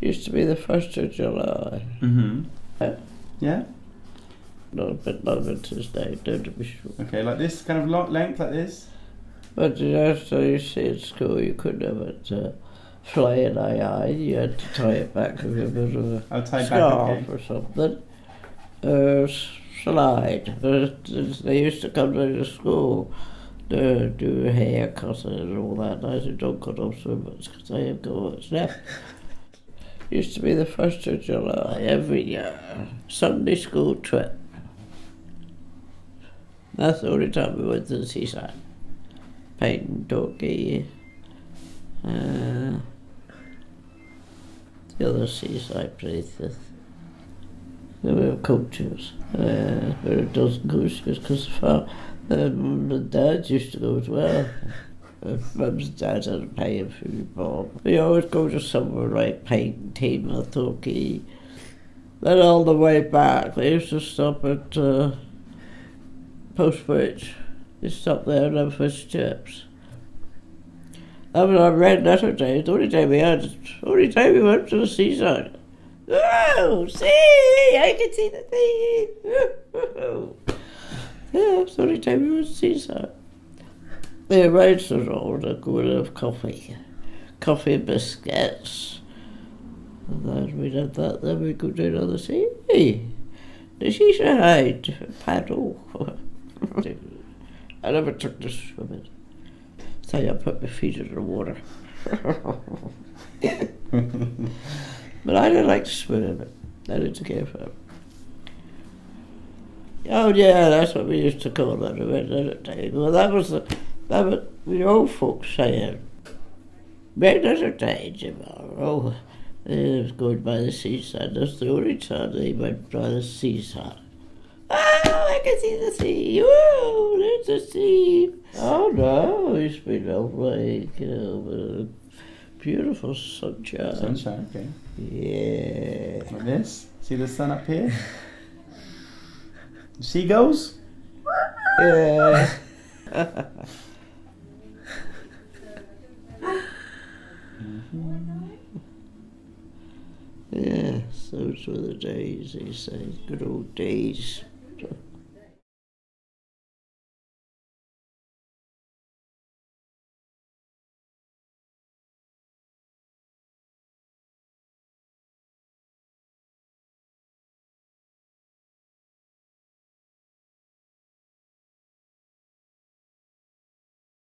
Used to be the first of July. Mm-hmm. Yeah. Yeah. Not a bit longer Tuesday, don't be sure. Okay, like this kind of length, like this. But you know, so you see at school, you couldn't have it uh, flying eye eye. You had to tie it back with a bit of a tie back. scarf Okay. or something. Uh, slide. But they used to come to the school to do haircuts and all that. I said, don't cut off so much because I have got snap. Used to be the first of July every year. Sunday school trip. That's the only time we went to the seaside. Paignton, Torquay, uh, the other seaside places. There were coaches. Uh, there were a dozen coaches because uh, mum and dad used to go as well. Uh, Mums and dads had to pay for football. We always go to somewhere like Paignton, Team or Torquay. Then all the way back, they used to stop at uh, Postbridge. They stopped there and have fish chips. That was our red letter day. The only time we had, the only time we went to the seaside. Oh, see, I can see the sea. yeah, it's the only time we went to the seaside. The arranged us all to go and have coffee. Coffee biscuits. And then we'd have that, then we'd go down on the sea. The seaside paddle. I never took to swimming. So I put my feet in the water. but I didn't like to swim in it. I didn't care for it. Oh yeah, that's what we used to call it. it? Well, that was the, was the old folks. Red Letter Day, Jim. Oh, it was going by the seaside. That's the only time they went by the seaside. Oh, I can see the sea. Oh, there's the sea. Oh no, it's been uh, beautiful sunshine. Sunshine. Okay. Yeah. Like this. See the sun up here. Seagulls. Yeah. Yes, those were the days, they say. Good old days.